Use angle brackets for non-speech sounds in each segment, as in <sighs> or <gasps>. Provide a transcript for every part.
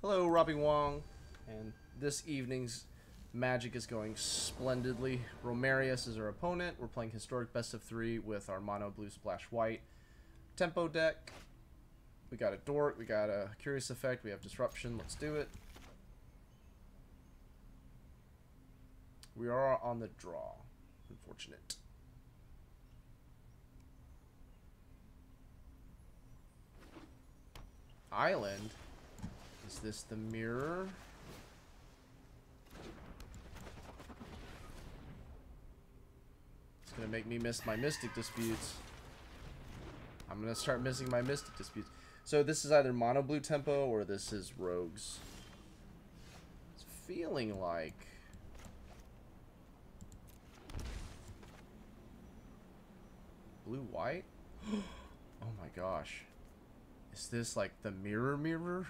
Hello, Robbie Wang. And this evening's magic is going splendidly. Romarius is our opponent. We're playing Historic Best of Three with our Mono Blue Splash White tempo deck. We got a Dork, we got a Curious Effect, we have Disruption. Let's do it. We are on the draw. Unfortunate. Island. Is this the mirror? It's gonna make me miss my Mystic Disputes. I'm gonna start missing my Mystic Disputes. So this is either Mono Blue Tempo or this is Rogues. It's feeling like... Blue-white? <gasps> oh my gosh. Is this like the mirror mirror?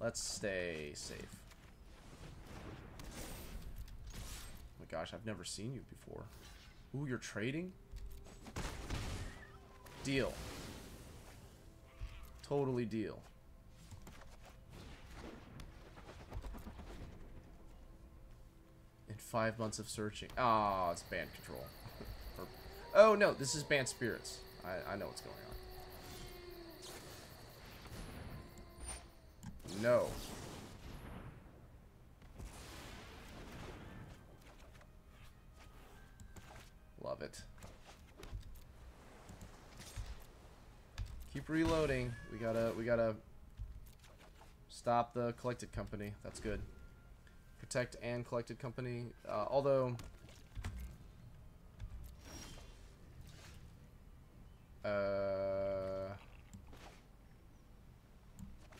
Let's stay safe. Oh my gosh, I've never seen you before. Ooh, you're trading? Deal. Totally deal. In five months of searching. Ah, oh, it's Bant control. <laughs> oh, no, this is Bant spirits. I, I know what's going on. No. Love it. Keep reloading. We gotta, we gotta stop the collected company. That's good. Protect and collected company. Uh, although, Uh,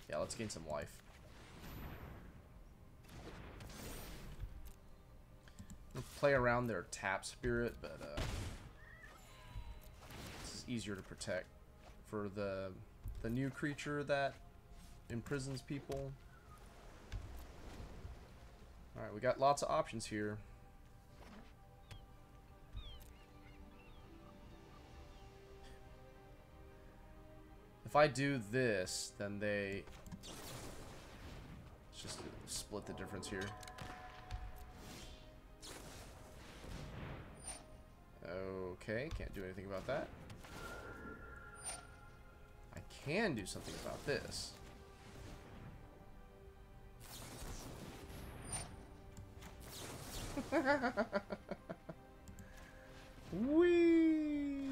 yeah, let's gain some life. play around their tap spirit, but uh, this is easier to protect for the the new creature that imprisons people. Alright, we got lots of options here. If I do this, then they... Just split the difference here. Okay, can't do anything about that. I can do something about this. <laughs> Whee!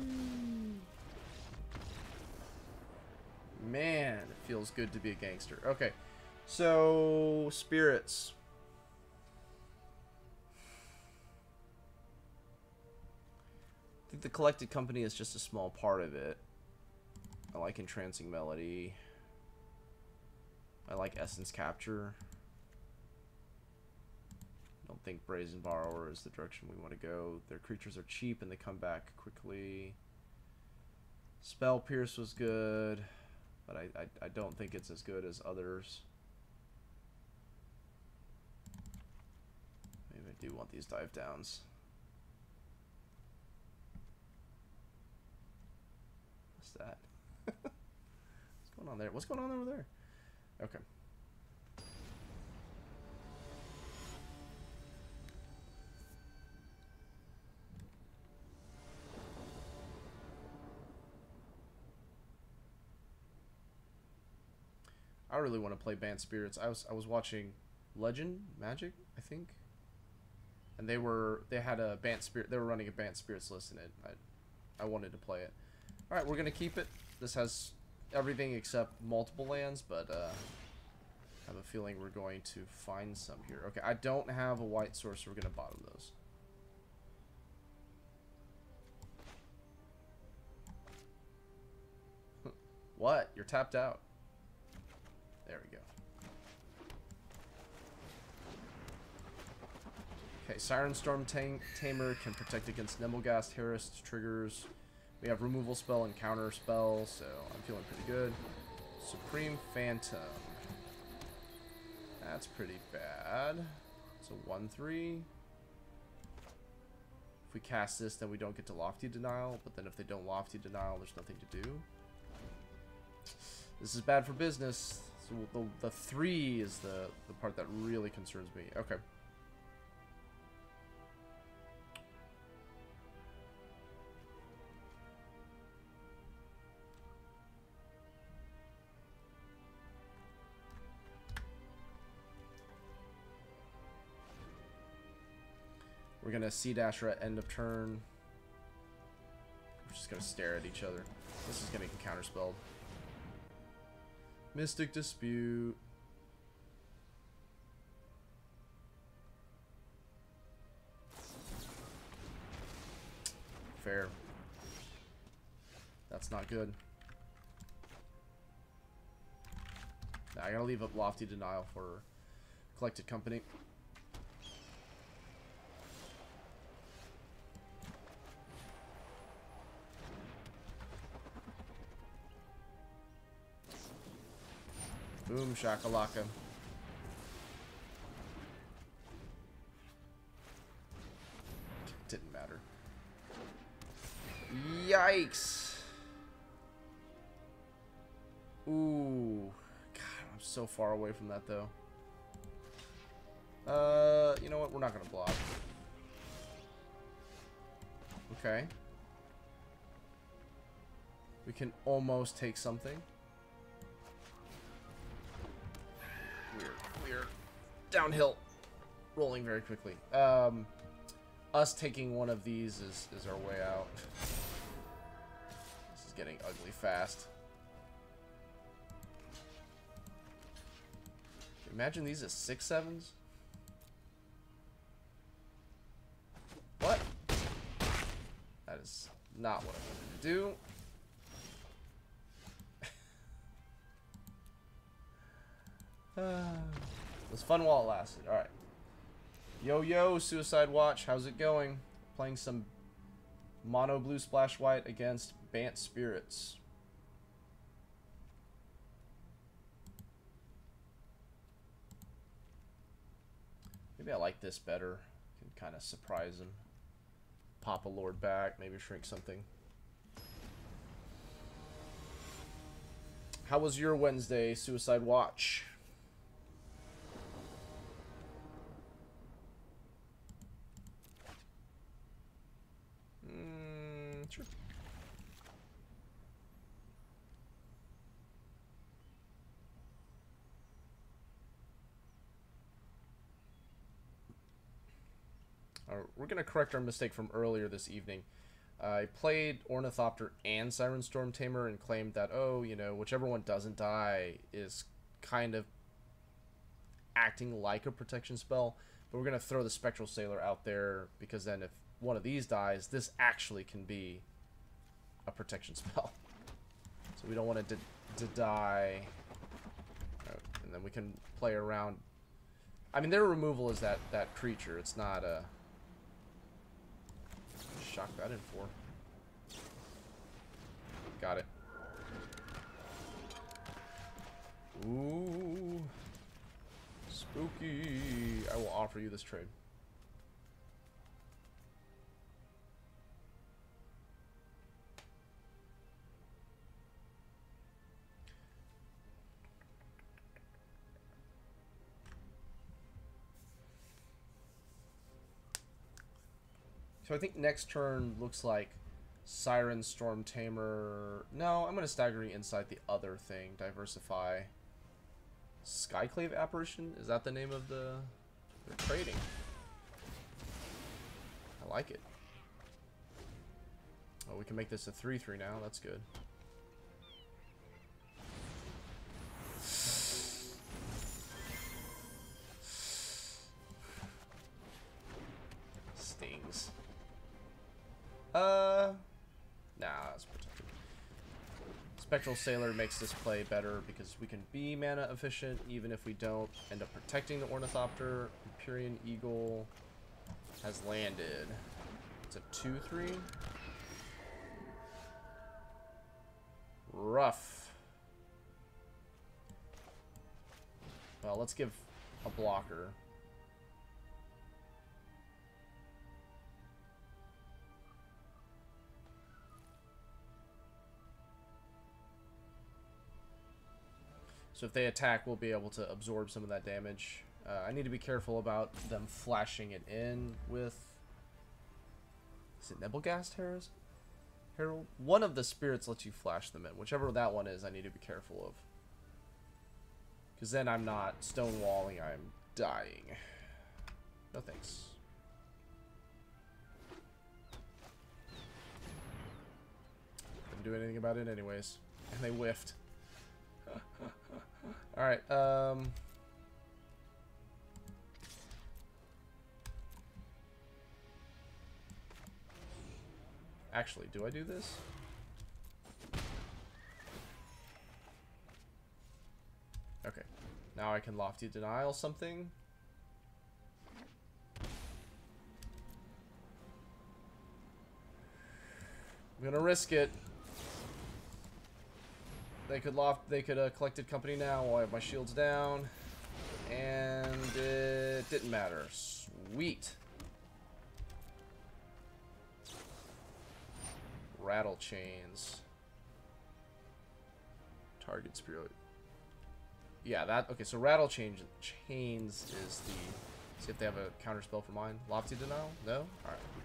Man, it feels good to be a gangster. Okay, so spirits. I think the collected company is just a small part of it. I like entrancing melody. I like essence capture. I don't think brazen borrower is the direction we want to go. Their creatures are cheap and they come back quickly. Spell pierce was good. But I, I, I don't think it's as good as others. Maybe I do want these dive downs. What's that? <laughs> What's going on there? What's going on over there? Okay. I really want to play Bant Spirits. I was I was watching Legend Magic, I think, and they were they had a Bant Spirit. They were running a Bant Spirits list in it. I I wanted to play it. All right, we're gonna keep it. This has everything except multiple lands, but uh, I have a feeling we're going to find some here. Okay, I don't have a white source, so we're gonna bottom those. <laughs> what? You're tapped out. There we go. Okay, Siren Stormtamer can protect against Nebelgast, Herald's triggers. We have removal spell and counter spell, so I'm feeling pretty good. Supreme Phantom. That's pretty bad. It's a 1-3. If we cast this, then we don't get to Lofty Denial, but then if they don't Lofty Denial, there's nothing to do. This is bad for business. So the, the three is the, the part that really concerns me. Okay. We're gonna Sea Dasher at end of turn. We're just gonna stare at each other. This is gonna get counterspelled. Mystic Dispute. Fair. That's not good. I gotta leave up Lofty Denial for Collected Company. Boom shakalaka. Didn't matter. Yikes. Ooh. God, I'm so far away from that though. Uh, you know what? We're not gonna block. Okay. We can almost take something. Downhill, rolling very quickly. Um, us taking one of these is is our way out. this is getting ugly fast. Imagine these as six sevens. What? That is not what I wanted to do. Uh, <laughs> was fun while it lasted. Alright. Yo, yo, Suicide Watch. How's it going? Playing some Mono Blue Splash White against Bant Spirits. Maybe I like this better. Can kind of surprise him. Pop a Lord back. Maybe shrink something. How was your Wednesday, Suicide Watch? Sure. Uh, we're going to correct our mistake from earlier this evening. I played Ornithopter and Siren Stormtamer and claimed that, oh, you know, whichever one doesn't die is kind of acting like a protection spell. But we're going to throw the Spectral Sailor out there because then if one of these dies, this actually can be a protection <laughs> spell. So we don't want it to, to die. Oh, and then we can play around. I mean, their removal is that, that creature. It's not a... Shock that in for. Got it. Ooh. Spooky. I will offer you this trade. So I think next turn looks like Siren Stormtamer. No, I'm going to Staggering Insight the other thing. Diversify. Skyclave Apparition? Is that the name of the... They're trading. I like it. Oh, we can make this a 3-3 now. That's good. <sighs> Uh, nah, that's protected. Spectral Sailor makes this play better because we can be mana efficient even if we don't end up protecting the Ornithopter. Empyrean Eagle has landed. It's a 2-3. Rough. Well, let's give a blocker. If they attack, we'll be able to absorb some of that damage. Uh, I need to be careful about them flashing it in with... Is it Nebelgast Herald? Herald? One of the spirits lets you flash them in. Whichever that one is, I need to be careful of. Because then I'm not stonewalling, I'm dying. No thanks. Couldn't do anything about it anyways. And they whiffed. <laughs> Alright, um... Actually, do I do this? Okay. Now I can Lofty Denial something. I'm gonna risk it. They could loft. They could uh, collected company now while I have my shields down, and it didn't matter. Sweet. Rattle chains. Target spirit. Yeah, that okay. So rattle change chains is the. See if they have a counter spell for mine. Lofty denial? No. All right.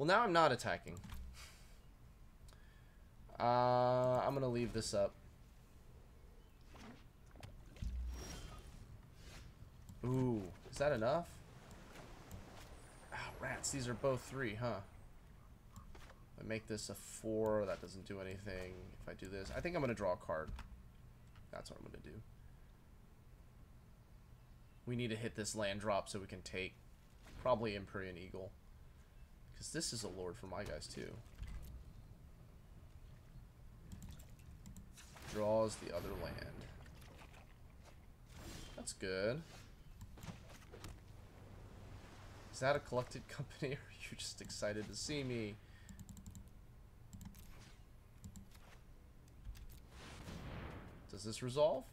Well, now I'm not attacking. Uh, I'm going to leave this up. Ooh, is that enough? Ah, rats, these are both three, huh? I make this a four, that doesn't do anything. If I do this, I think I'm going to draw a card. That's what I'm going to do. We need to hit this land drop so we can take probably Empyrean Eagle. Because this is a lord for my guys, too. Draws the other land. That's good. Is that a collected <laughs> company, or are you just excited to see me? Does this resolve?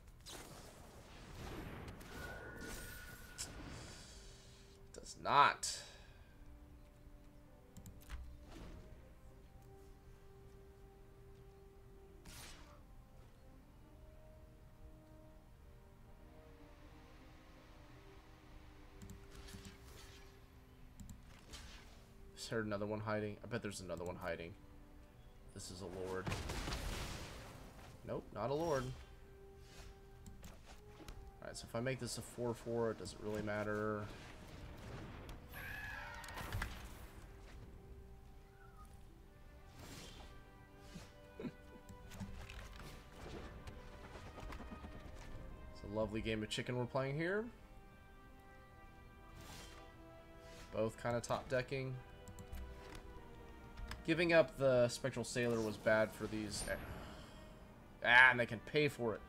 Does not. Heard another one hiding. I bet there's another one hiding. This is a lord. Nope, not a lord. Alright, so if I make this a 4-4, it doesn't really matter. <laughs> it's a lovely game of chicken we're playing here. Both kind of top decking. Giving up the Spectral Sailor was bad for these. Ah, and they can pay for it.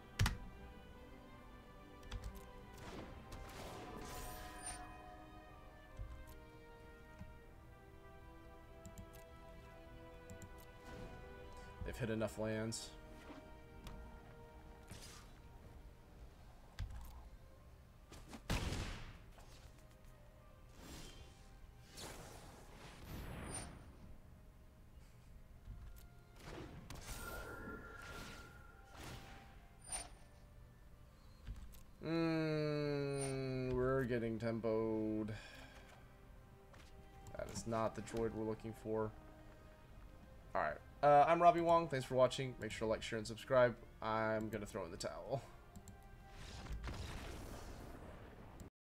They've hit enough lands. Getting tempoed. That is not the droid we're looking for. Alright. Uh, I'm Robbie Wang. Thanks for watching. Make sure to like, share, and subscribe. I'm going to throw in the towel. <laughs>